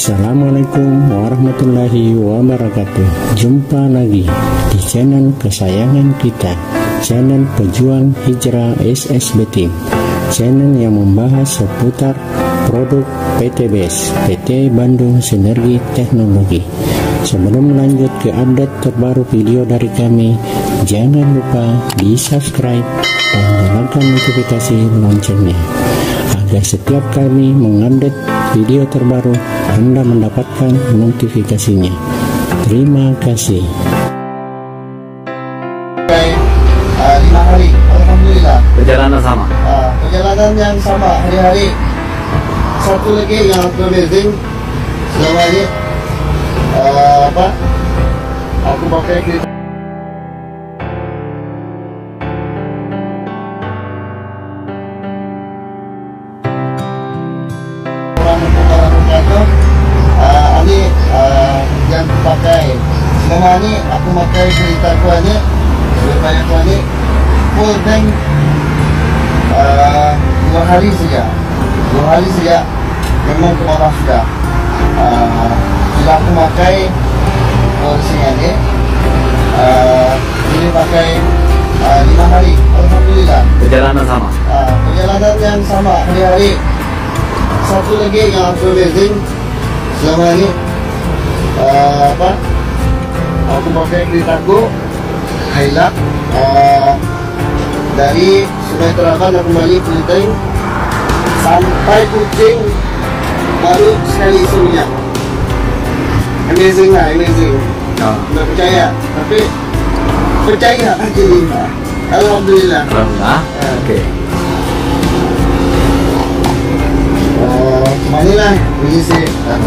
Assalamualaikum warahmatullahi wabarakatuh. Jumpa lagi di channel kesayangan kita Channel Pejuang Hijrah SSB Team Channel yang membahas seputar produk PTBS PT Bandung Sinergi Teknologi. Sebelum lanjut ke update terbaru video dari kami Jangan lupa di subscribe dan nyalakan notifikasi loncengnya agar setiap kami mengupdate video terbaru Anda mendapatkan notifikasinya. Terima kasih. lima hari Alhamdulillah Perjalanan sama. uh, perjalanan yang sama hari-hari satu lagi yang amazing selama ini uh, apa aku pakai ini aku pakai aku ini banyak ini full tank uh, dua hari saja dua hari saja memang ke bawah sudah. Uh, sudah aku pakai porsi ini. Uh, ini pakai uh, lima hari Alhamdulillah. Perjalanan sama. uh, perjalanan yang sama hari-hari satu lagi yang aku amazing selama ini uh, apa aku pakai keretaku Hilux uh, dari Sungai Teraban aku kembali Kuliting sampai Kucing baru sekali isi minyak amazing lah amazing. Oh. nggak percaya tapi percaya aja lima Alhamdulillah. Alhamdulillah. Oke. Oh, ke mana lah ini sih uh,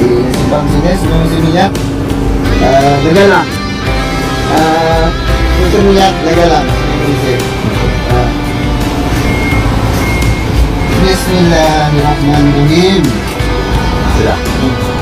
di simpang sini sebelum isi minyak Nagalang. Uh, minyak Nagalang. Bismillahirrahmanirrahim. Sudah.